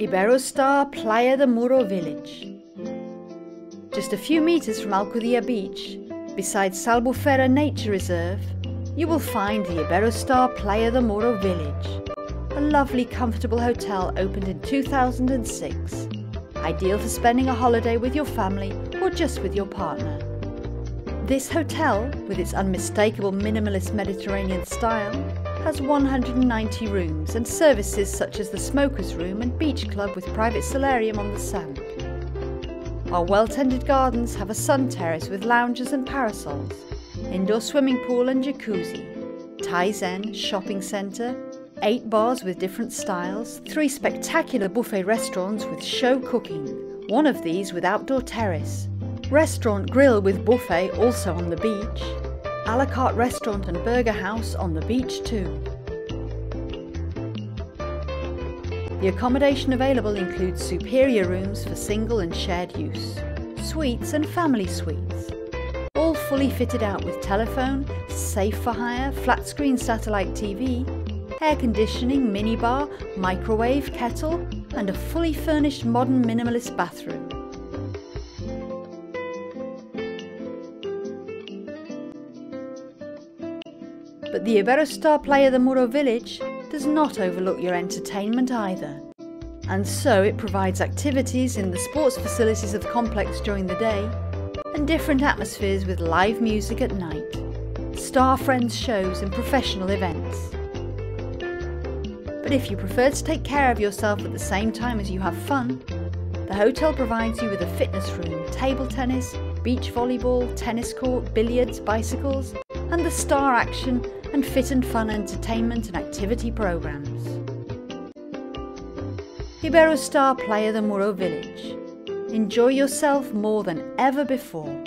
Iberostar Playa de Muro Village. Just a few metres from Alcudia Beach, beside S'Albufera Nature Reserve, you will find the Iberostar Playa de Muro Village, a lovely comfortable hotel opened in 2006, ideal for spending a holiday with your family or just with your partner. This hotel, with its unmistakable minimalist Mediterranean style, has 190 rooms and services such as the smoker's room and beach club with private solarium on the sand. Our well-tended gardens have a sun terrace with lounges and parasols, indoor swimming pool and jacuzzi, Thai Zen shopping centre, eight bars with different styles, three spectacular buffet restaurants with show cooking, one of these with outdoor terrace, restaurant grill with buffet also on the beach, a la carte restaurant and burger house on the beach too. The accommodation available includes superior rooms for single and shared use, suites and family suites, all fully fitted out with telephone, safe for hire, flat screen satellite TV, air conditioning, minibar, microwave, kettle and a fully furnished modern minimalist bathroom. But the Iberostar Playa de Muro village does not overlook your entertainment either. And so it provides activities in the sports facilities of the complex during the day and different atmospheres with live music at night, star friends shows and professional events. But if you prefer to take care of yourself at the same time as you have fun, the hotel provides you with a fitness room, table tennis, beach volleyball, tennis court, billiards, bicycles, and the star action and fit and fun entertainment and activity programs. Iberostar Playa de Muro Village. Enjoy yourself more than ever before.